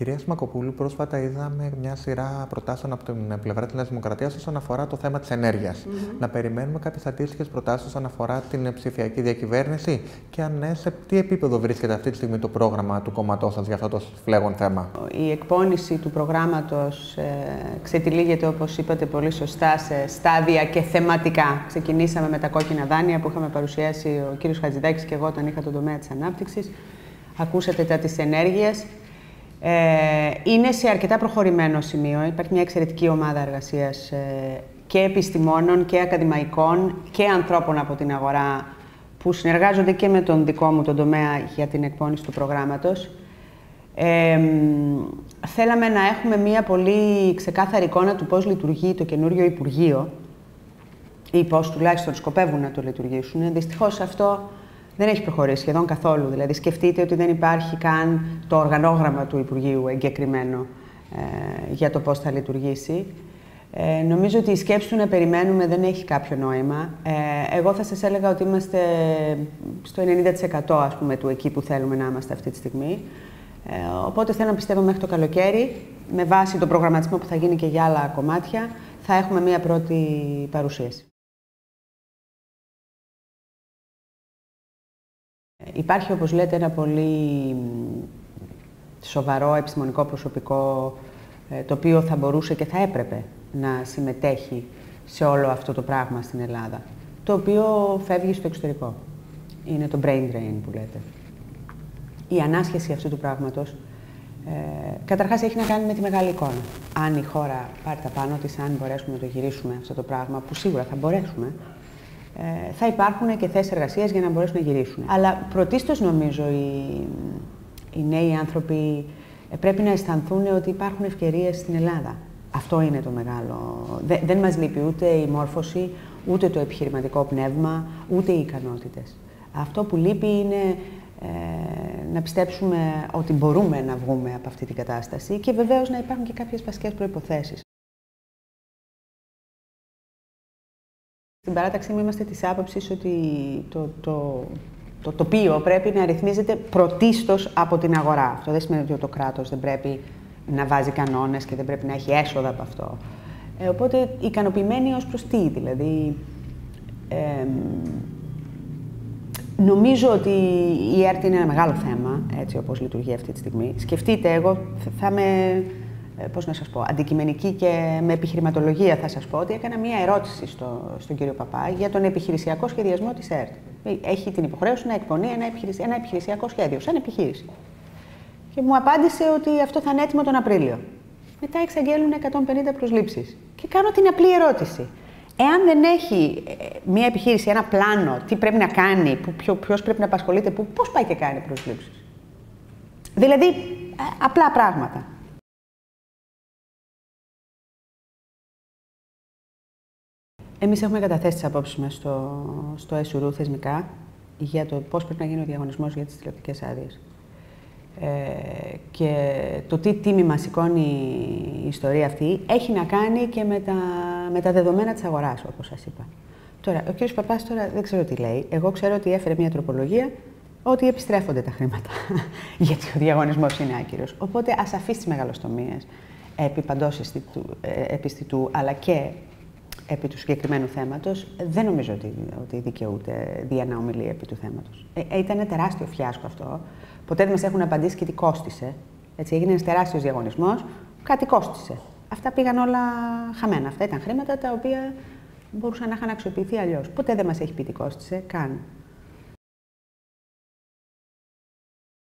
Κυρία Σμακοπούλου, πρόσφατα είδαμε μια σειρά προτάσεων από την πλευρά της Νέας Δημοκρατίας όσον αφορά το θέμα της ενέργειας. Να περιμένουμε κάποιες αντίστοιχες προτάσεις όσον αφορά την ψηφιακή διακυβέρνηση και αν ναι, σε τι επίπεδο βρίσκεται αυτή τη στιγμή το πρόγραμμα του κόμματό σας για αυτό το φλέγον θέμα; Η εκπόνηση του προγράμματος ε, ξετυλίγεται, όπως είπατε πολύ σωστά, σε στάδια και θεματικά. Ξεκινήσαμε με τα κόκκινα δάνεια που είχαμε παρουσιάσει ο κ. Χατζηδάκης και εγώ όταν είχα τον τομέα της ανάπτυξης. Ακούσατε τα της ενέργειας. Ε, είναι σε αρκετά προχωρημένο σημείο. Υπάρχει μια εξαιρετική ομάδα εργασίας ε, και επιστημόνων και ακαδημαϊκών και ανθρώπων από την αγορά που συνεργάζονται και με τον δικό μου τον τομέα για την εκπόνηση του προγράμματος. Ε, θέλαμε να έχουμε μια πολύ ξεκάθαρη εικόνα του πώς λειτουργεί το καινούριο Υπουργείο ή πώς τουλάχιστον σκοπεύουν να το λειτουργήσουν. Δυστυχώς αυτό δεν έχει προχωρήσει σχεδόν καθόλου. Δηλαδή, σκεφτείτε ότι δεν υπάρχει καν το οργανόγραμμα του Υπουργείου εγκεκριμένο ε, για το πώς θα λειτουργήσει. Ε, νομίζω ότι η σκέψη του να περιμένουμε δεν έχει κάποιο νόημα. Ε, εγώ θα σας έλεγα ότι είμαστε στο 90% ας πούμε, του εκεί που θέλουμε να είμαστε αυτή τη στιγμή. Ε, οπότε θέλω να πιστεύω μέχρι το καλοκαίρι, με βάση τον προγραμματισμό που θα γίνει και για άλλα κομμάτια, θα έχουμε μία πρώτη παρουσίαση. Υπάρχει, όπως λέτε, ένα πολύ σοβαρό επιστημονικό προσωπικό, ε, το οποίο θα μπορούσε και θα έπρεπε να συμμετέχει σε όλο αυτό το πράγμα στην Ελλάδα, το οποίο φεύγει στο εξωτερικό. Είναι το brain drain που λέτε. Η ανάσχεση αυτού του πράγματος, ε, καταρχάς έχει να κάνει με τη μεγάλη εικόνα. Αν η χώρα πάρει τα πάνω της, αν μπορέσουμε να το γυρίσουμε αυτό το πράγμα, που σίγουρα θα μπορέσουμε, ε, θα υπάρχουν και θέσεις εργασίας για να μπορέσουν να γυρίσουν. Αλλά πρωτίστως νομίζω οι, οι νέοι άνθρωποι ε, πρέπει να αισθανθούν ότι υπάρχουν ευκαιρίες στην Ελλάδα. Αυτό είναι το μεγάλο. Δεν, δεν μας λείπει ούτε η μόρφωση, ούτε το επιχειρηματικό πνεύμα, ούτε οι ικανότητες. Αυτό που λείπει είναι ε, να πιστέψουμε ότι μπορούμε να βγούμε από αυτή την κατάσταση και βεβαίως να υπάρχουν και κάποιες βασικές προϋποθέσεις. Στην παράταξή μου είμαστε της άποψης ότι το, το, το τοπίο πρέπει να ρυθμίζεται πρωτίστως από την αγορά. Αυτό δεν σημαίνει ότι το κράτος δεν πρέπει να βάζει κανόνες και δεν πρέπει να έχει έσοδα από αυτό. Ε, οπότε ικανοποιημένοι ως προς τι, δηλαδή... Ε, νομίζω ότι η ΕΡΤ είναι ένα μεγάλο θέμα, έτσι όπως λειτουργεί αυτή τη στιγμή. Σκεφτείτε, εγώ θα είμαι ε, πώς να σας πω, αντικειμενική και με επιχειρηματολογία θα σας πω ότι έκανα μία ερώτηση στο, στον κύριο Παπά για τον επιχειρησιακό σχεδιασμό της ΕΡΤ. Έχει την υποχρέωση να εκπονεί ένα, επιχειρησιακό, ένα επιχειρησιακό σχέδιο, σαν επιχείρηση. Και μου απάντησε ότι αυτό θα είναι έτοιμο τον Απρίλιο. Μετά εξαγγέλνουν 150 προσλήψεις. Και κάνω την απλή ερώτηση. Εάν δεν έχει ε, μία επιχείρηση, ένα πλάνο, τι πρέπει να κάνει, ποιο πρέπει να απασχολείται, πώς πάει και κάνει προσλήψεις; Δηλαδή, ε, απλά πράγματα. Εμείς έχουμε καταθέσει τις απόψεις μας στο, στο ΕΣΟΥΡΟΥ θεσμικά για το πώς πρέπει να γίνει ο διαγωνισμός για τις τηλεοπτικές άδειες. Ε, και το τι τίμη μας σηκώνει η ιστορία αυτή έχει να κάνει και με τα, με τα δεδομένα της αγοράς, όπως σας είπα. Τώρα, ο κ. Παπάς τώρα δεν ξέρω τι λέει. Εγώ ξέρω ότι έφερε μια τροπολογία ότι επιστρέφονται τα χρήματα. γιατί ο διαγωνισμός είναι άκυρος. Οπότε ας αφήσει τις μεγαλοστομίες επί παντός ε, επιστητού, αλλά και επί του συγκεκριμένου θέματος, δεν νομίζω ότι, ότι δικαιούται διανά ομιλία επί του θέματος. Ε, ε, ήταν τεράστιο φιάσκο αυτό. Ποτέ δεν μας έχουν απαντήσει και τι κόστησε. Έτσι, έγινε ένας τεράστιος διαγωνισμός, κάτι κόστησε. Αυτά πήγαν όλα χαμένα. Αυτά ήταν χρήματα τα οποία μπορούσαν να είχαν αξιοποιηθεί αλλιώς. Ποτέ δεν μας έχει πει τι κόστησε, καν.